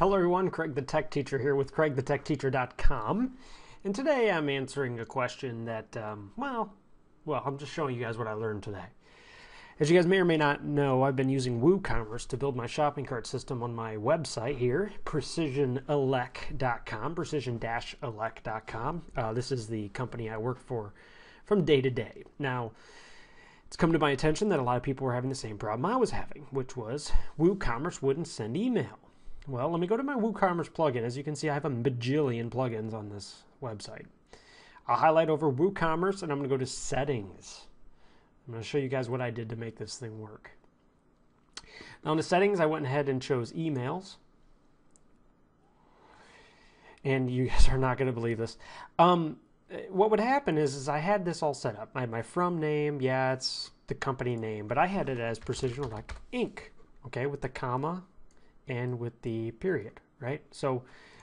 Hello everyone, Craig the Tech Teacher here with CraigTheTechTeacher.com. And today I'm answering a question that, um, well, well, I'm just showing you guys what I learned today. As you guys may or may not know, I've been using WooCommerce to build my shopping cart system on my website here, precisionelec.com, precision-elec.com. Uh, this is the company I work for from day to day. Now, it's come to my attention that a lot of people were having the same problem I was having, which was WooCommerce wouldn't send email. Well, let me go to my WooCommerce plugin. As you can see, I have a bajillion plugins on this website. I'll highlight over WooCommerce and I'm going to go to Settings. I'm going to show you guys what I did to make this thing work. Now, in the settings, I went ahead and chose emails. And you guys are not going to believe this. Um, what would happen is, is I had this all set up. I had my from name, yeah, it's the company name, but I had it as Precision Elec Inc. Okay, with the comma and with the period, right? So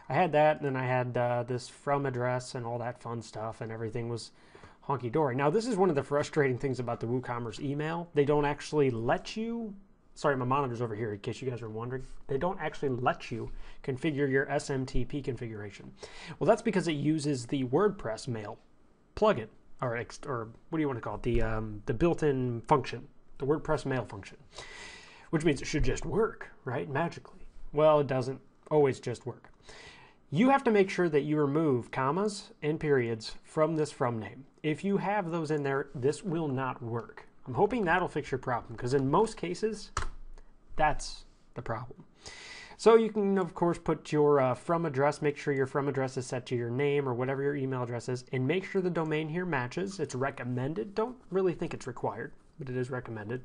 I had that, and then I had uh, this from address and all that fun stuff, and everything was honky dory. Now, this is one of the frustrating things about the WooCommerce email. They don't actually let you. Sorry, my monitor's over here in case you guys are wondering. They don't actually let you configure your SMTP configuration. Well, that's because it uses the WordPress mail plugin, or, or what do you want to call it? The, um, the built in function, the WordPress mail function, which means it should just work, right? Magically. Well, it doesn't always just work. You have to make sure that you remove commas and periods from this from name. If you have those in there, this will not work. I'm hoping that'll fix your problem because in most cases, that's the problem. So you can, of course, put your uh, from address, make sure your from address is set to your name or whatever your email address is, and make sure the domain here matches. It's recommended. Don't really think it's required, but it is recommended.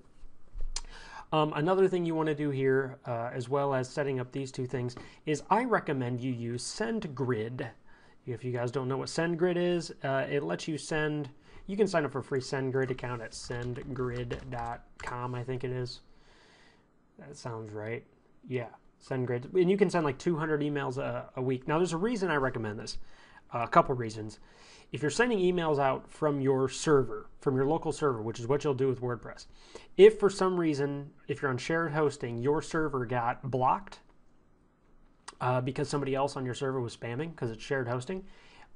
Um, another thing you want to do here, uh, as well as setting up these two things, is I recommend you use SendGrid. If you guys don't know what SendGrid is, uh, it lets you send. You can sign up for a free SendGrid account at sendgrid.com, I think it is. That sounds right. Yeah, SendGrid. And you can send like 200 emails a, a week. Now, there's a reason I recommend this. Uh, a couple reasons if you're sending emails out from your server, from your local server, which is what you'll do with WordPress, if for some reason, if you're on shared hosting, your server got blocked uh, because somebody else on your server was spamming because it's shared hosting,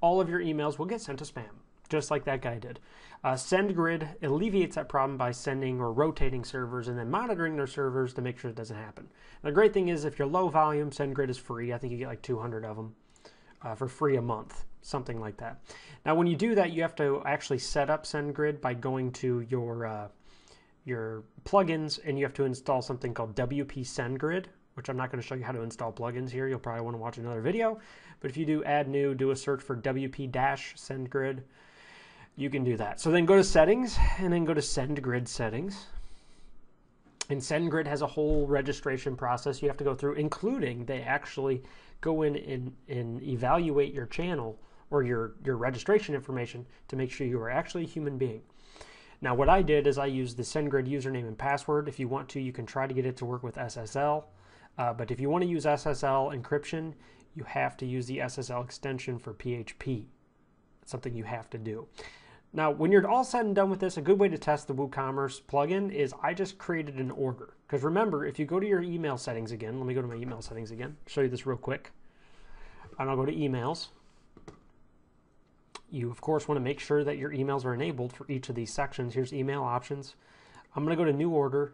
all of your emails will get sent to spam, just like that guy did. Uh, SendGrid alleviates that problem by sending or rotating servers and then monitoring their servers to make sure it doesn't happen. the great thing is, if you're low volume, SendGrid is free. I think you get like 200 of them uh, for free a month, something like that. Now, when you do that, you have to actually set up SendGrid by going to your uh, your plugins, and you have to install something called WP SendGrid, which I'm not going to show you how to install plugins here. You'll probably want to watch another video. But if you do add new, do a search for WP-SendGrid, you can do that. So then go to settings, and then go to SendGrid settings. And SendGrid has a whole registration process you have to go through, including they actually go in and, and evaluate your channel or your, your registration information to make sure you are actually a human being. Now, what I did is I used the SendGrid username and password. If you want to, you can try to get it to work with SSL. Uh, but if you want to use SSL encryption, you have to use the SSL extension for PHP. It's something you have to do. Now, when you're all said and done with this, a good way to test the WooCommerce plugin is I just created an order. Because remember, if you go to your email settings again, let me go to my email settings again, show you this real quick. And I'll go to emails. You, of course, want to make sure that your emails are enabled for each of these sections. Here's email options. I'm going to go to new order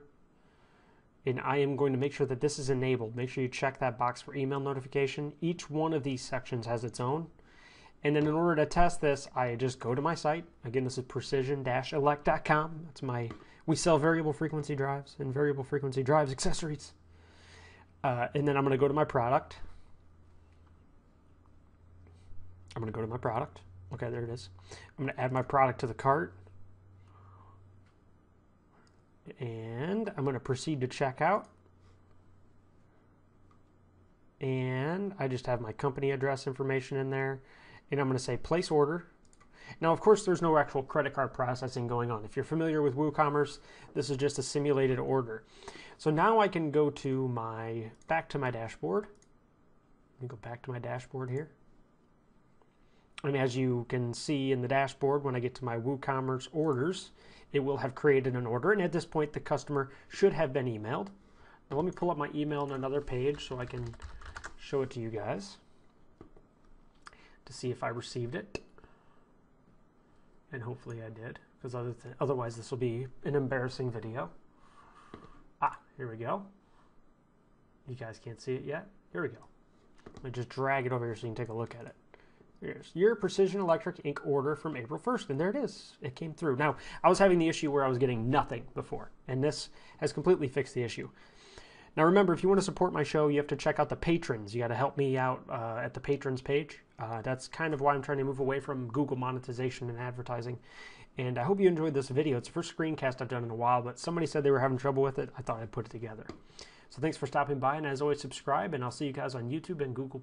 and I am going to make sure that this is enabled. Make sure you check that box for email notification. Each one of these sections has its own. And then in order to test this, I just go to my site. Again, this is precision-elec.com. That's my, we sell variable frequency drives and variable frequency drives accessories. Uh, and then I'm going to go to my product. I'm going to go to my product. Okay, there it is. I'm going to add my product to the cart. And I'm going to proceed to checkout. And I just have my company address information in there and I'm going to say place order. Now, of course, there's no actual credit card processing going on. If you're familiar with WooCommerce, this is just a simulated order. So now I can go to my, back to my dashboard. Let me go back to my dashboard here. And as you can see in the dashboard, when I get to my WooCommerce orders, it will have created an order. And at this point, the customer should have been emailed. Now let me pull up my email on another page so I can show it to you guys to see if I received it. And hopefully I did, because other th- otherwise this will be an embarrassing video. Ah, here we go. You guys can't see it yet. Here we go. Let me just drag it over here so you can take a look at it. Your Precision Electric Inc order from April 1st, and there it is. It came through. Now, I was having the issue where I was getting nothing before, and this has completely fixed the issue. Now, remember, if you want to support my show, you have to check out the Patreon. You got to help me out uh, at the Patreon page. Uh, that's kind of why I'm trying to move away from Google monetization and advertising. And I hope you enjoyed this video. It's the first screencast I've done in a while, but somebody said they were having trouble with it. I thought I'd put it together. So thanks for stopping by, and as always, subscribe, and I'll see you guys on YouTube and Google+.